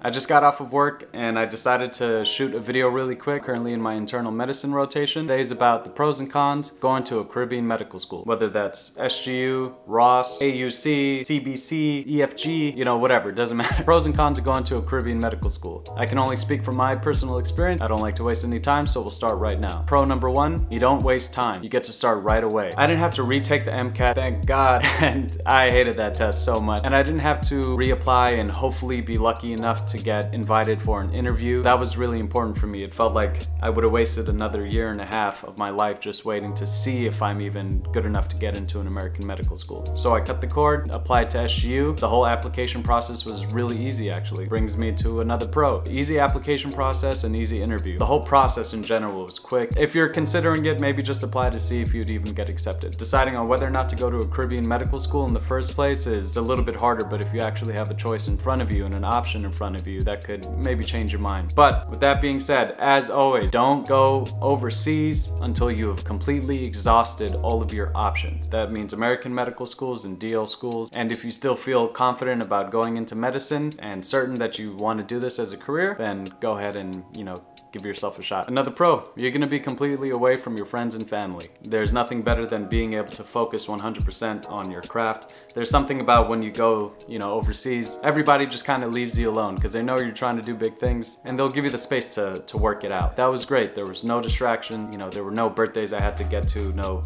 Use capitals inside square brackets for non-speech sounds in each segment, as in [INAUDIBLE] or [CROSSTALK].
I just got off of work and I decided to shoot a video really quick, currently in my internal medicine rotation. Today is about the pros and cons going to a Caribbean medical school, whether that's SGU, Ross, AUC, CBC, EFG, you know, whatever, doesn't [LAUGHS] matter. pros and cons of going to a Caribbean medical school. I can only speak from my personal experience. I don't like to waste any time, so we'll start right now. Pro number one, you don't waste time. You get to start right away. I didn't have to retake the MCAT, thank God, [LAUGHS] and I hated that test so much. And I didn't have to reapply and hopefully be lucky enough to get invited for an interview. That was really important for me. It felt like I would have wasted another year and a half of my life just waiting to see if I'm even good enough to get into an American medical school. So I cut the cord, applied to SGU. The whole application process was really easy actually. Brings me to another pro. Easy application process and easy interview. The whole process in general was quick. If you're considering it, maybe just apply to see if you'd even get accepted. Deciding on whether or not to go to a Caribbean medical school in the first place is a little bit harder, but if you actually have a choice in front of you and an option in front of you, that could maybe change your mind. But with that being said, as always, don't go overseas until you have completely exhausted all of your options. That means American medical schools and DO schools. And if you still feel confident about going into medicine and certain that you want to do this as a career, then go ahead and, you know, give yourself a shot. Another pro, you're gonna be completely away from your friends and family. There's nothing better than being able to focus 100% on your craft. There's something about when you go, you know, overseas, everybody just kind of leaves you alone because they know you're trying to do big things and they'll give you the space to, to work it out. That was great. There was no distraction, you know, there were no birthdays I had to get to, no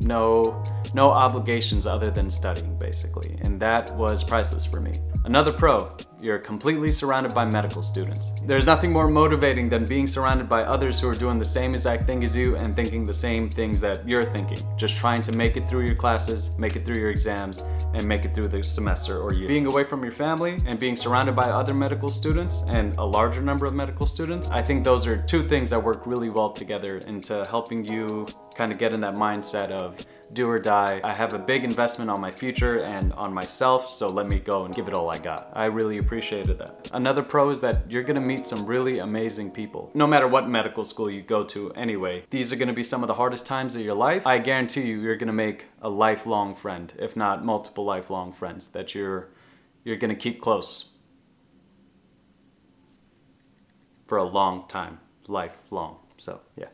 no no obligations other than studying basically and that was priceless for me another pro you're completely surrounded by medical students. There's nothing more motivating than being surrounded by others who are doing the same exact thing as you and thinking the same things that you're thinking. Just trying to make it through your classes, make it through your exams, and make it through the semester or year. Being away from your family and being surrounded by other medical students and a larger number of medical students, I think those are two things that work really well together into helping you kind of get in that mindset of do or die. I have a big investment on my future and on myself, so let me go and give it all I got. I really appreciated that. Another pro is that you're gonna meet some really amazing people. No matter what medical school you go to anyway, these are gonna be some of the hardest times of your life. I guarantee you, you're gonna make a lifelong friend, if not multiple lifelong friends that you're, you're gonna keep close for a long time, lifelong. So yeah.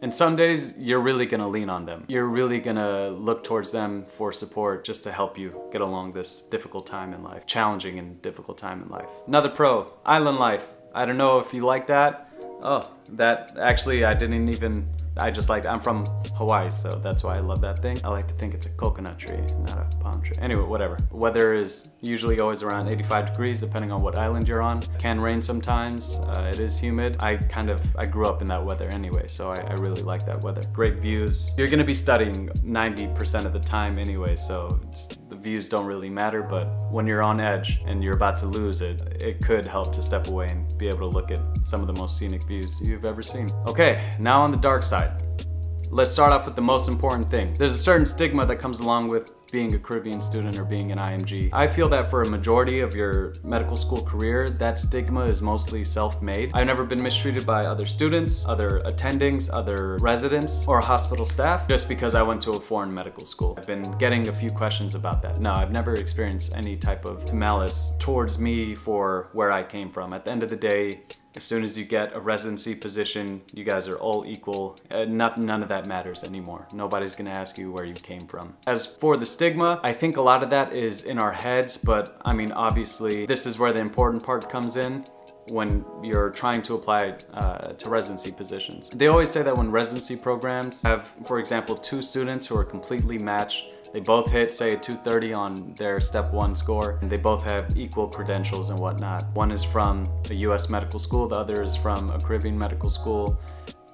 And some days you're really gonna lean on them. You're really gonna look towards them for support just to help you get along this difficult time in life, challenging and difficult time in life. Another pro, island life. I don't know if you like that. Oh, that actually I didn't even I just like, I'm from Hawaii, so that's why I love that thing. I like to think it's a coconut tree, not a palm tree. Anyway, whatever. Weather is usually always around 85 degrees, depending on what island you're on. Can rain sometimes, uh, it is humid. I kind of, I grew up in that weather anyway, so I, I really like that weather. Great views. You're gonna be studying 90% of the time anyway, so views don't really matter, but when you're on edge and you're about to lose it, it could help to step away and be able to look at some of the most scenic views you've ever seen. Okay, now on the dark side. Let's start off with the most important thing. There's a certain stigma that comes along with being a Caribbean student or being an IMG. I feel that for a majority of your medical school career, that stigma is mostly self-made. I've never been mistreated by other students, other attendings, other residents, or hospital staff just because I went to a foreign medical school. I've been getting a few questions about that. No, I've never experienced any type of malice towards me for where I came from. At the end of the day, as soon as you get a residency position, you guys are all equal. Uh, not, none of that matters anymore. Nobody's gonna ask you where you came from. As for the stigma, I think a lot of that is in our heads, but I mean, obviously, this is where the important part comes in when you're trying to apply uh, to residency positions. They always say that when residency programs have, for example, two students who are completely matched they both hit, say, a 230 on their step one score, and they both have equal credentials and whatnot. One is from a US medical school, the other is from a Caribbean medical school.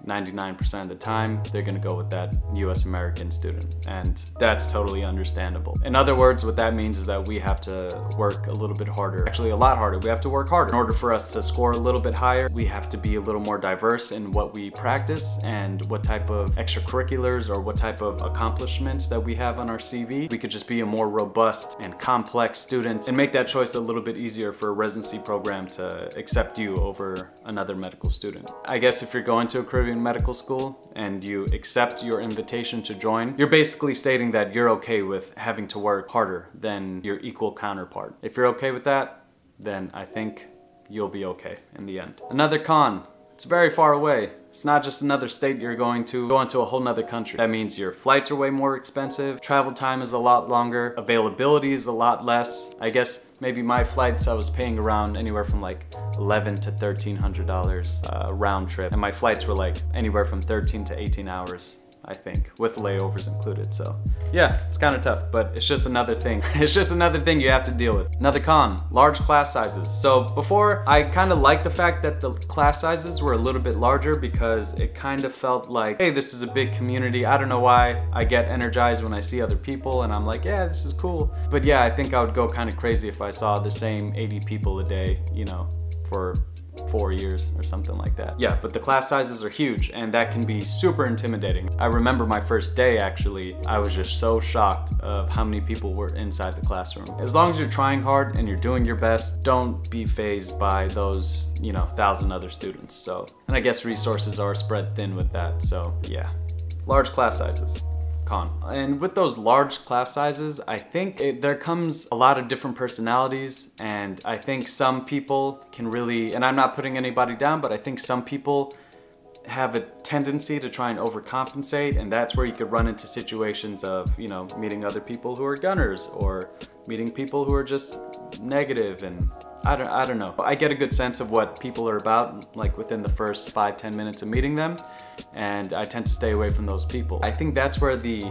99% of the time, they're gonna go with that US American student. And that's totally understandable. In other words, what that means is that we have to work a little bit harder, actually a lot harder. We have to work harder. In order for us to score a little bit higher, we have to be a little more diverse in what we practice and what type of extracurriculars or what type of accomplishments that we have on our CV. We could just be a more robust and complex student and make that choice a little bit easier for a residency program to accept you over another medical student. I guess if you're going to a Caribbean medical school and you accept your invitation to join, you're basically stating that you're okay with having to work harder than your equal counterpart. If you're okay with that, then I think you'll be okay in the end. Another con, it's very far away. It's not just another state you're going to, go into a whole nother country. That means your flights are way more expensive, travel time is a lot longer, availability is a lot less. I guess maybe my flights I was paying around anywhere from like 11 to $1,300 uh, round trip. And my flights were like anywhere from 13 to 18 hours. I think, with layovers included. So yeah, it's kind of tough, but it's just another thing. [LAUGHS] it's just another thing you have to deal with. Another con, large class sizes. So before, I kind of liked the fact that the class sizes were a little bit larger because it kind of felt like, hey, this is a big community. I don't know why I get energized when I see other people and I'm like, yeah, this is cool. But yeah, I think I would go kind of crazy if I saw the same 80 people a day, you know, for four years or something like that. Yeah, but the class sizes are huge and that can be super intimidating. I remember my first day actually, I was just so shocked of how many people were inside the classroom. As long as you're trying hard and you're doing your best, don't be phased by those, you know, thousand other students. So, and I guess resources are spread thin with that. So yeah, large class sizes con. And with those large class sizes, I think it, there comes a lot of different personalities and I think some people can really, and I'm not putting anybody down, but I think some people have a tendency to try and overcompensate and that's where you could run into situations of, you know, meeting other people who are gunners or meeting people who are just negative and I don't, I don't know. I get a good sense of what people are about, like within the first five, ten minutes of meeting them, and I tend to stay away from those people. I think that's where the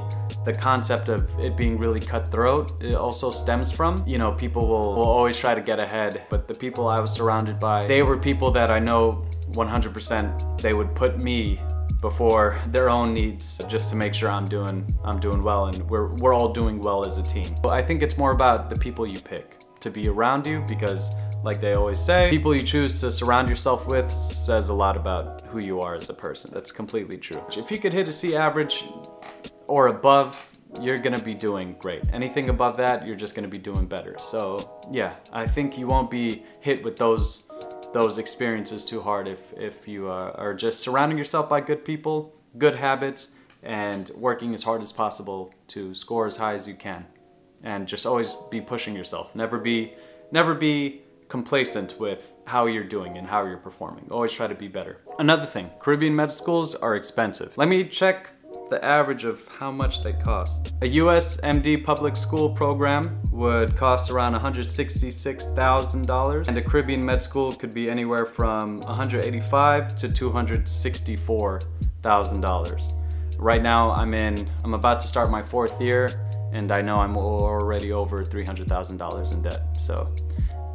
the concept of it being really cutthroat it also stems from. You know, people will, will always try to get ahead, but the people I was surrounded by, they were people that I know 100% they would put me before their own needs just to make sure I'm doing I'm doing well and we're we're all doing well as a team. I think it's more about the people you pick to be around you because like they always say, people you choose to surround yourself with says a lot about who you are as a person. That's completely true. If you could hit a C average or above, you're gonna be doing great. Anything above that, you're just gonna be doing better. So yeah, I think you won't be hit with those those experiences too hard if, if you uh, are just surrounding yourself by good people, good habits, and working as hard as possible to score as high as you can and just always be pushing yourself. Never be, never be complacent with how you're doing and how you're performing. Always try to be better. Another thing, Caribbean med schools are expensive. Let me check the average of how much they cost. A US MD public school program would cost around $166,000 and a Caribbean med school could be anywhere from 185 to $264,000. Right now I'm in, I'm about to start my fourth year and I know I'm already over $300,000 in debt. So,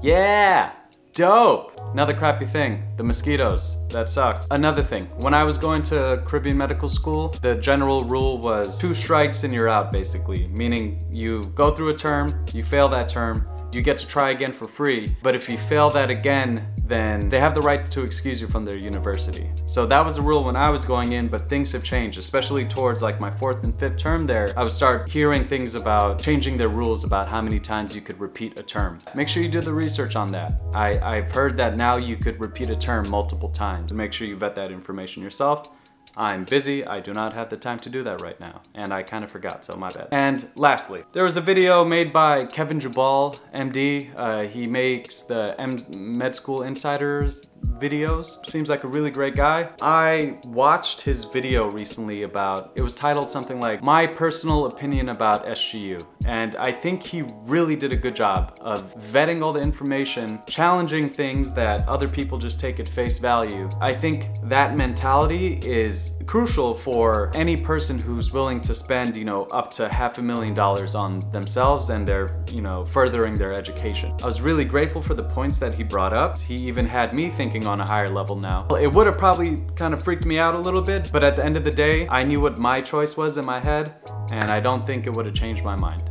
yeah, dope. Another crappy thing, the mosquitoes. That sucks. Another thing, when I was going to Caribbean Medical School, the general rule was two strikes and you're out, basically. Meaning you go through a term, you fail that term, you get to try again for free. But if you fail that again, then they have the right to excuse you from their university. So that was the rule when I was going in, but things have changed, especially towards like my fourth and fifth term there. I would start hearing things about changing their rules about how many times you could repeat a term. Make sure you do the research on that. I, I've heard that now you could repeat a term multiple times. Make sure you vet that information yourself. I'm busy, I do not have the time to do that right now. And I kind of forgot, so my bad. And lastly, there was a video made by Kevin Jubbal, MD. Uh, he makes the M Med School Insiders videos. Seems like a really great guy. I watched his video recently about, it was titled something like, My Personal Opinion About SGU. And I think he really did a good job of vetting all the information, challenging things that other people just take at face value. I think that mentality is crucial for any person who's willing to spend, you know, up to half a million dollars on themselves and their, you know, furthering their education. I was really grateful for the points that he brought up. He even had me thinking on a higher level now. It would have probably kind of freaked me out a little bit, but at the end of the day, I knew what my choice was in my head, and I don't think it would have changed my mind.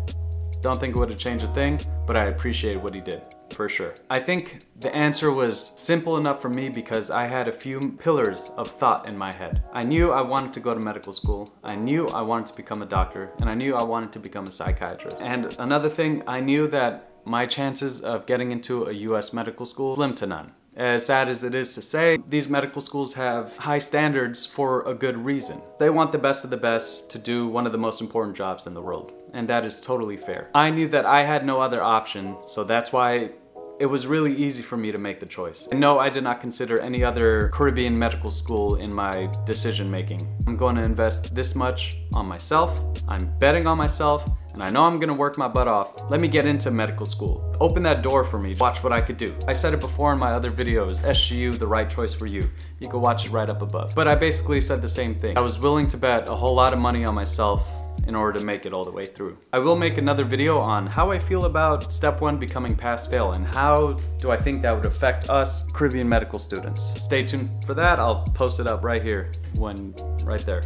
Don't think it would have changed a thing, but I appreciate what he did for sure. I think the answer was simple enough for me because I had a few pillars of thought in my head. I knew I wanted to go to medical school. I knew I wanted to become a doctor and I knew I wanted to become a psychiatrist. And another thing, I knew that my chances of getting into a US medical school slim to none. As sad as it is to say, these medical schools have high standards for a good reason. They want the best of the best to do one of the most important jobs in the world, and that is totally fair. I knew that I had no other option, so that's why it was really easy for me to make the choice. And no, I did not consider any other Caribbean medical school in my decision making. I'm going to invest this much on myself, I'm betting on myself, and I know I'm gonna work my butt off. Let me get into medical school. Open that door for me, watch what I could do. I said it before in my other videos, SGU, the right choice for you. You can watch it right up above. But I basically said the same thing. I was willing to bet a whole lot of money on myself in order to make it all the way through. I will make another video on how I feel about step one becoming pass fail and how do I think that would affect us Caribbean medical students. Stay tuned for that. I'll post it up right here when, right there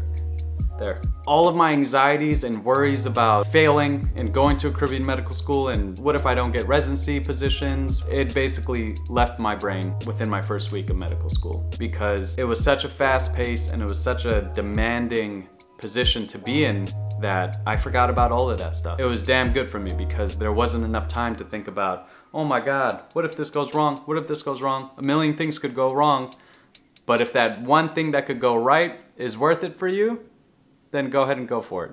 there. All of my anxieties and worries about failing and going to a Caribbean medical school and what if I don't get residency positions, it basically left my brain within my first week of medical school because it was such a fast pace and it was such a demanding position to be in that I forgot about all of that stuff. It was damn good for me because there wasn't enough time to think about, oh my God, what if this goes wrong? What if this goes wrong? A million things could go wrong. But if that one thing that could go right is worth it for you, then go ahead and go for it.